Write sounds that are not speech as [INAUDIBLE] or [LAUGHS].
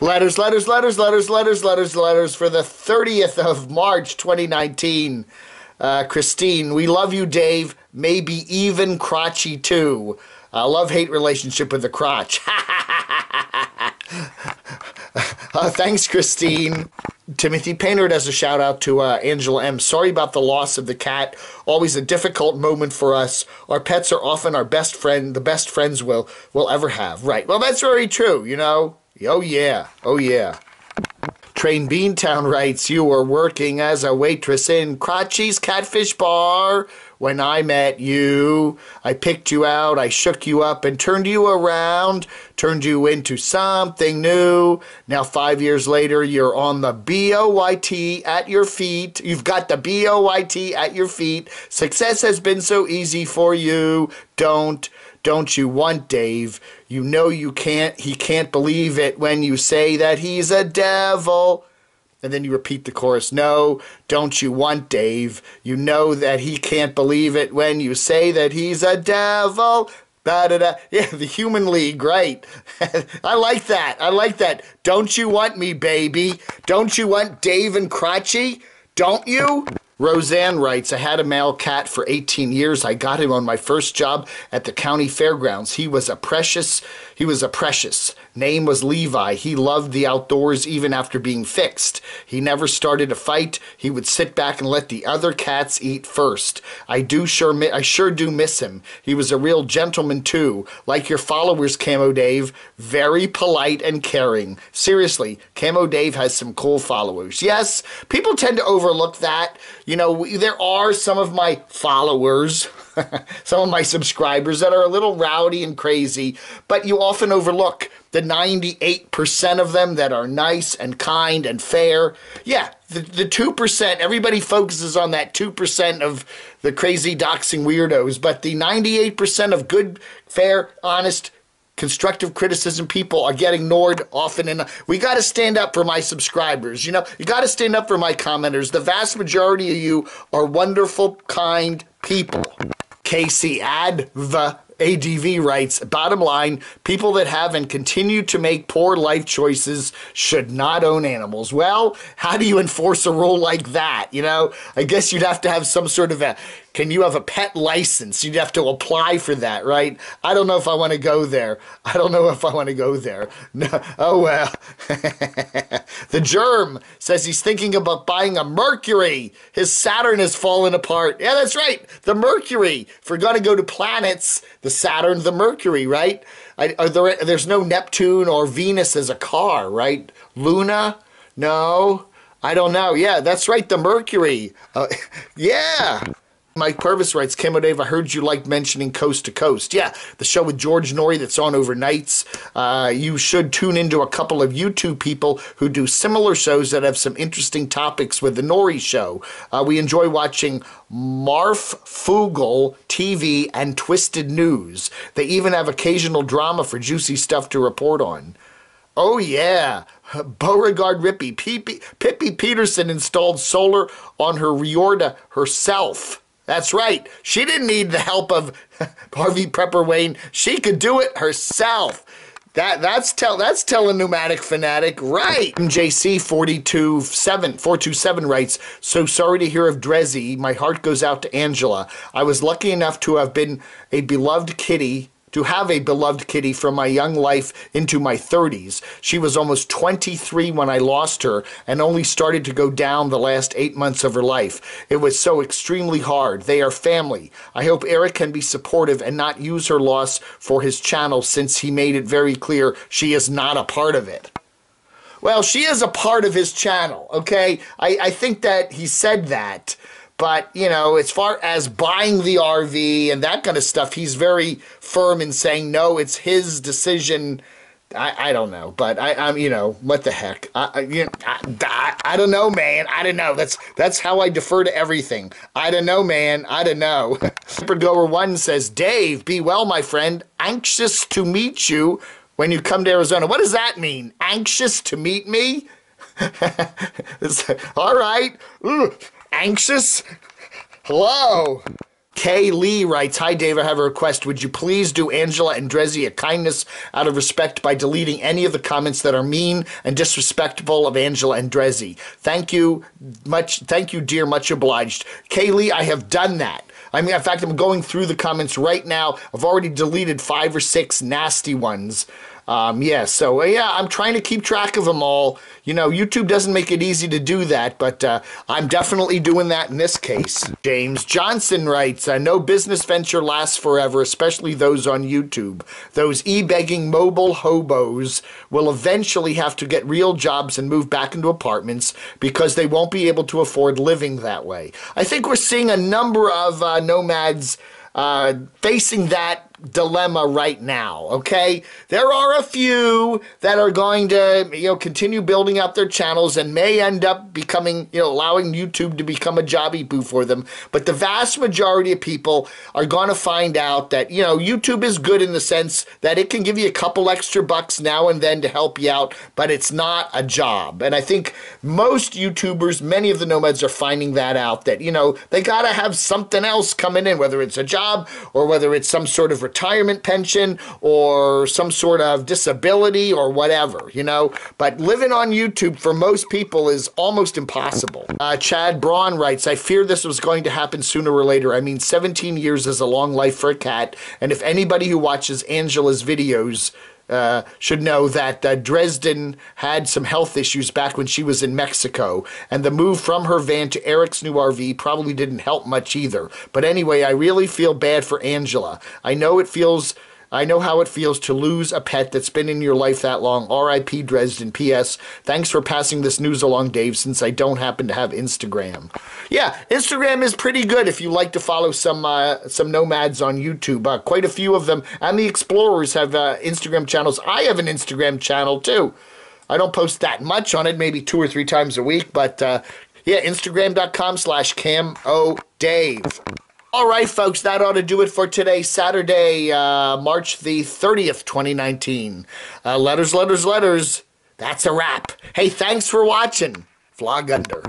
Letters, letters, letters, letters, letters, letters, letters for the 30th of March 2019. Uh, Christine, we love you, Dave. Maybe even crotchy too. Uh, love hate relationship with the crotch. [LAUGHS] uh, thanks, Christine. Timothy Painter does a shout out to uh, Angela M. Sorry about the loss of the cat. Always a difficult moment for us. Our pets are often our best friend, the best friends we'll, we'll ever have. Right. Well, that's very true, you know. Oh, yeah. Oh, yeah. Train Beantown writes, You were working as a waitress in Crotchy's Catfish Bar when I met you. I picked you out, I shook you up and turned you around, turned you into something new. Now, five years later, you're on the BOYT at your feet. You've got the BOYT at your feet. Success has been so easy for you. Don't don't you want Dave? You know you can't, he can't believe it when you say that he's a devil. And then you repeat the chorus, No, don't you want Dave? You know that he can't believe it when you say that he's a devil. Da, da, da. Yeah, the Human League, right. [LAUGHS] I like that. I like that. Don't you want me, baby? Don't you want Dave and Crotchy? Don't you? Roseanne writes, I had a male cat for 18 years. I got him on my first job at the county fairgrounds. He was a precious, he was a precious. Name was Levi. He loved the outdoors even after being fixed. He never started a fight. He would sit back and let the other cats eat first. I do sure I sure do miss him. He was a real gentleman too, like your followers, Camo Dave. Very polite and caring. Seriously, Camo Dave has some cool followers. Yes, people tend to overlook that you know, there are some of my followers, [LAUGHS] some of my subscribers that are a little rowdy and crazy, but you often overlook the 98% of them that are nice and kind and fair. Yeah, the, the 2%, everybody focuses on that 2% of the crazy doxing weirdos, but the 98% of good, fair, honest, constructive criticism people are getting ignored often and we got to stand up for my subscribers you know you got to stand up for my commenters the vast majority of you are wonderful kind people casey the ADV writes, bottom line, people that have and continue to make poor life choices should not own animals. Well, how do you enforce a rule like that? You know, I guess you'd have to have some sort of a can you have a pet license? You'd have to apply for that, right? I don't know if I want to go there. I don't know if I want to go there. [LAUGHS] No, oh well. [LAUGHS] the germ says he's thinking about buying a Mercury. His Saturn has fallen apart. Yeah, that's right. The Mercury. If we're going to go to planets, the Saturn, the Mercury, right? I, there, there's no Neptune or Venus as a car, right? Luna? No. I don't know. Yeah, that's right. The Mercury. Uh, [LAUGHS] yeah. Mike Purvis writes, Camo Dave, I heard you like mentioning Coast to Coast. Yeah, the show with George Noory that's on overnights. Uh, you should tune into a couple of YouTube people who do similar shows that have some interesting topics with the Nori show. Uh, we enjoy watching Marf Fugel TV and Twisted News. They even have occasional drama for juicy stuff to report on. Oh, yeah. Beauregard Rippy. Pippi, Pippi Peterson installed solar on her Riorda herself. That's right. She didn't need the help of [LAUGHS] Harvey Pepper Wayne. She could do it herself. That that's tell that's telling Nomadic Fanatic right. MJC 427 427 writes, "So sorry to hear of Drezzy. My heart goes out to Angela. I was lucky enough to have been a beloved kitty to have a beloved kitty from my young life into my 30s. She was almost 23 when I lost her and only started to go down the last eight months of her life. It was so extremely hard. They are family. I hope Eric can be supportive and not use her loss for his channel since he made it very clear she is not a part of it. Well, she is a part of his channel, okay? I, I think that he said that. But, you know, as far as buying the RV and that kind of stuff, he's very firm in saying, no, it's his decision. I, I don't know, but I, I'm, you know, what the heck? I, I, you know, I, I, don't know, man. I don't know. That's that's how I defer to everything. I don't know, man. I don't know. [LAUGHS] Supergoer One says, Dave, be well, my friend. Anxious to meet you when you come to Arizona. What does that mean? Anxious to meet me? [LAUGHS] All right. Ooh anxious? Hello? Kay Lee writes, Hi Dave, I have a request. Would you please do Angela and Dreszy a kindness out of respect by deleting any of the comments that are mean and disrespectful of Angela and Dreszy? Thank you much thank you, dear, much obliged. Kay Lee, I have done that. I mean, in fact, I'm going through the comments right now. I've already deleted five or six nasty ones um, yeah, so uh, yeah, I'm trying to keep track of them all. You know, YouTube doesn't make it easy to do that, but uh, I'm definitely doing that in this case. James Johnson writes, uh, no business venture lasts forever, especially those on YouTube. Those e-begging mobile hobos will eventually have to get real jobs and move back into apartments because they won't be able to afford living that way. I think we're seeing a number of uh, nomads uh, facing that dilemma right now, okay? There are a few that are going to, you know, continue building up their channels and may end up becoming, you know, allowing YouTube to become a jobby boo for them. But the vast majority of people are going to find out that, you know, YouTube is good in the sense that it can give you a couple extra bucks now and then to help you out, but it's not a job. And I think most YouTubers, many of the nomads are finding that out that, you know, they got to have something else coming in, whether it's a job or whether it's some sort of retirement pension or some sort of disability or whatever, you know. But living on YouTube for most people is almost impossible. Uh, Chad Braun writes, I fear this was going to happen sooner or later. I mean, 17 years is a long life for a cat, and if anybody who watches Angela's videos uh, should know that uh, Dresden had some health issues back when she was in Mexico, and the move from her van to Eric's new RV probably didn't help much either. But anyway, I really feel bad for Angela. I know it feels I know how it feels to lose a pet that's been in your life that long. R.I.P. Dresden. P.S. Thanks for passing this news along, Dave, since I don't happen to have Instagram. Yeah, Instagram is pretty good if you like to follow some uh, some nomads on YouTube. Uh, quite a few of them, and the explorers have uh, Instagram channels. I have an Instagram channel too. I don't post that much on it, maybe two or three times a week, but uh, yeah, Instagram.com slash Cam O Dave. All right, folks, that ought to do it for today, Saturday, uh, March the 30th, 2019. Uh, letters, letters, letters. That's a wrap. Hey, thanks for watching. Vlog under.